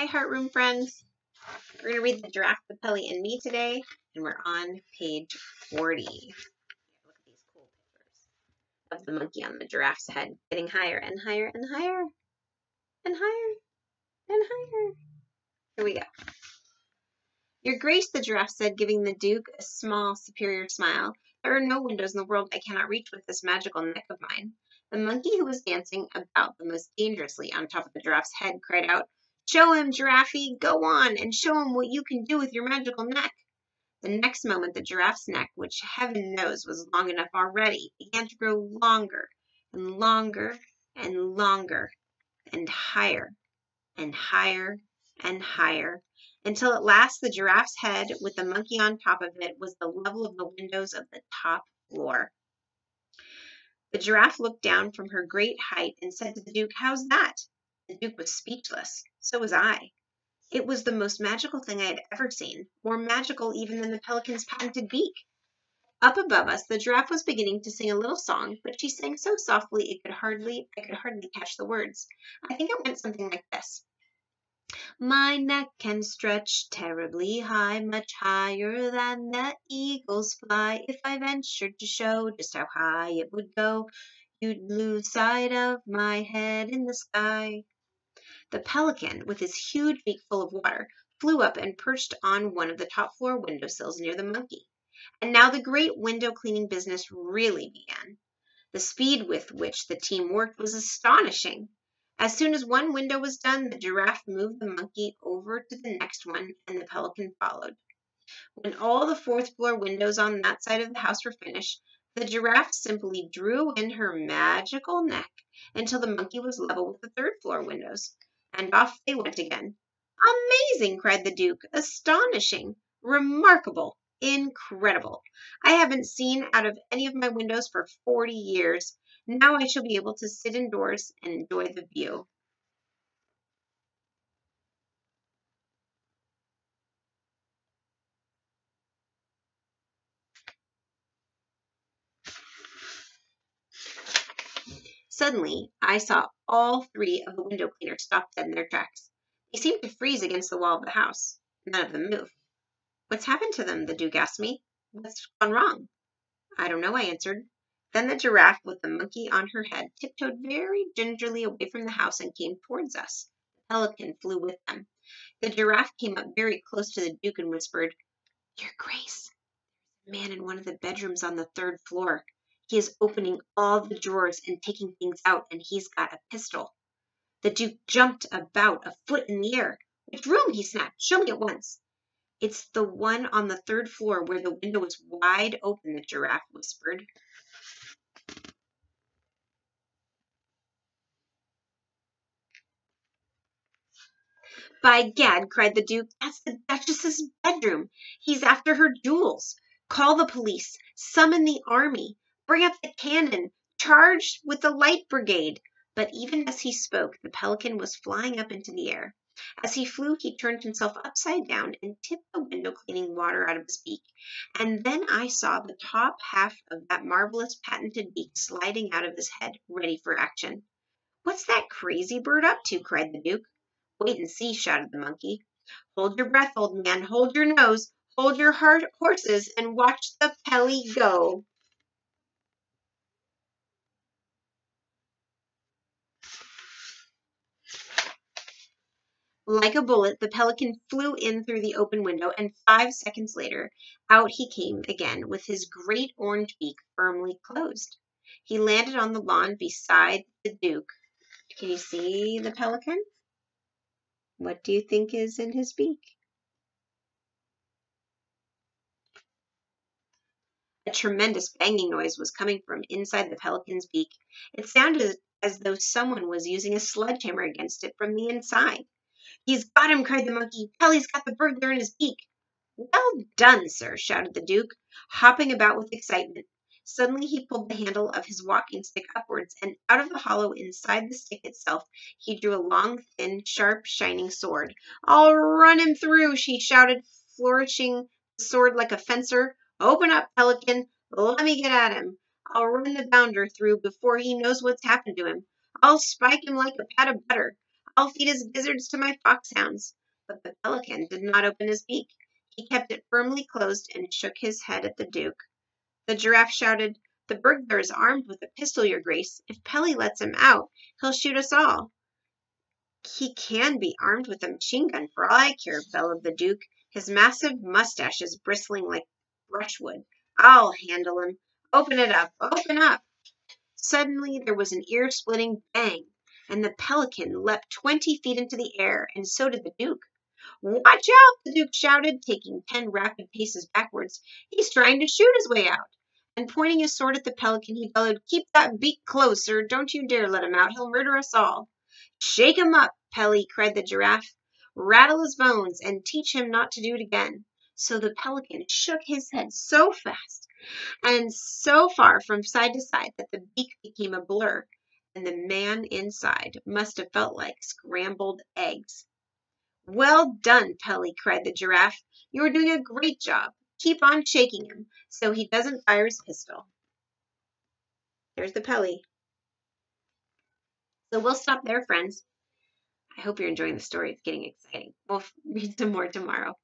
Hi, Heart Room friends. We're going to read The Giraffe, the Pelly, and Me today, and we're on page 40. Look at these cool pictures of the monkey on the giraffe's head, getting higher and higher and higher and higher and higher. Here we go. Your Grace, the giraffe said, giving the Duke a small, superior smile. There are no windows in the world I cannot reach with this magical neck of mine. The monkey who was dancing about the most dangerously on top of the giraffe's head cried out, Show him, Giraffe, go on, and show him what you can do with your magical neck. The next moment, the giraffe's neck, which heaven knows was long enough already, began to grow longer and longer and longer and higher and higher and higher until at last the giraffe's head, with the monkey on top of it, was the level of the windows of the top floor. The giraffe looked down from her great height and said to the Duke, How's that? The Duke was speechless. So was I. It was the most magical thing I had ever seen, more magical even than the pelican's patented beak. Up above us, the giraffe was beginning to sing a little song, but she sang so softly it could hardly I could hardly catch the words. I think it went something like this. My neck can stretch terribly high, much higher than the eagles fly. If I ventured to show just how high it would go, you'd lose sight of my head in the sky. The pelican, with his huge beak full of water, flew up and perched on one of the top floor window sills near the monkey. And now the great window cleaning business really began. The speed with which the team worked was astonishing. As soon as one window was done, the giraffe moved the monkey over to the next one, and the pelican followed. When all the fourth floor windows on that side of the house were finished, the giraffe simply drew in her magical neck until the monkey was level with the third floor windows and off they went again. Amazing! cried the Duke. Astonishing! Remarkable! Incredible! I haven't seen out of any of my windows for forty years. Now I shall be able to sit indoors and enjoy the view. Suddenly, I saw all three of the window cleaners stop dead in their tracks. They seemed to freeze against the wall of the house. None of them moved. What's happened to them? the Duke asked me. What's gone wrong? I don't know, I answered. Then the giraffe, with the monkey on her head, tiptoed very gingerly away from the house and came towards us. The pelican flew with them. The giraffe came up very close to the Duke and whispered, Your Grace, there's a man in one of the bedrooms on the third floor. He is opening all the drawers and taking things out, and he's got a pistol. The Duke jumped about a foot in the air. Which room? he snapped. Show me at once. It's the one on the third floor where the window is wide open, the giraffe whispered. By gad, cried the Duke, that's the Duchess's bedroom. He's after her jewels. Call the police. Summon the army. Bring up the cannon! Charge with the light brigade! But even as he spoke, the pelican was flying up into the air. As he flew, he turned himself upside down and tipped the window cleaning water out of his beak. And then I saw the top half of that marvelous patented beak sliding out of his head, ready for action. What's that crazy bird up to? cried the Duke. Wait and see, shouted the monkey. Hold your breath, old man. Hold your nose. Hold your heart horses and watch the pelly go. Like a bullet, the pelican flew in through the open window, and five seconds later, out he came hmm. again with his great orange beak firmly closed. He landed on the lawn beside the Duke. Can you see the pelican? What do you think is in his beak? A tremendous banging noise was coming from inside the pelican's beak. It sounded as though someone was using a sledgehammer against it from the inside. He's got him, cried the monkey. Pelly's got the burglar in his beak. Well done, sir, shouted the Duke, hopping about with excitement. Suddenly he pulled the handle of his walking stick upwards, and out of the hollow inside the stick itself he drew a long, thin, sharp, shining sword. I'll run him through, she shouted, flourishing the sword like a fencer. Open up, Pelican. Let me get at him. I'll run the bounder through before he knows what's happened to him. I'll spike him like a pat of butter. I'll feed his gizzards to my foxhounds. But the pelican did not open his beak. He kept it firmly closed and shook his head at the Duke. The giraffe shouted, The burglar is armed with a pistol, your grace. If Pelly lets him out, he'll shoot us all. He can be armed with a machine gun for all I care, bellowed the Duke, his massive mustaches bristling like brushwood. I'll handle him. Open it up, open up. Suddenly there was an ear splitting bang, and the pelican leapt twenty feet into the air, and so did the Duke. Watch out, the Duke shouted, taking ten rapid paces backwards. He's trying to shoot his way out. And pointing his sword at the pelican, he bellowed, Keep that beak close, sir. Don't you dare let him out. He'll murder us all. Shake him up, Pelly, cried the giraffe. Rattle his bones and teach him not to do it again. So the pelican shook his head so fast and so far from side to side that the beak became a blur, and the man inside must have felt like scrambled eggs. Well done, Pelly, cried the giraffe. You are doing a great job. Keep on shaking him so he doesn't fire his pistol. There's the Pelly. So we'll stop there, friends. I hope you're enjoying the story. It's getting exciting. We'll read some more tomorrow.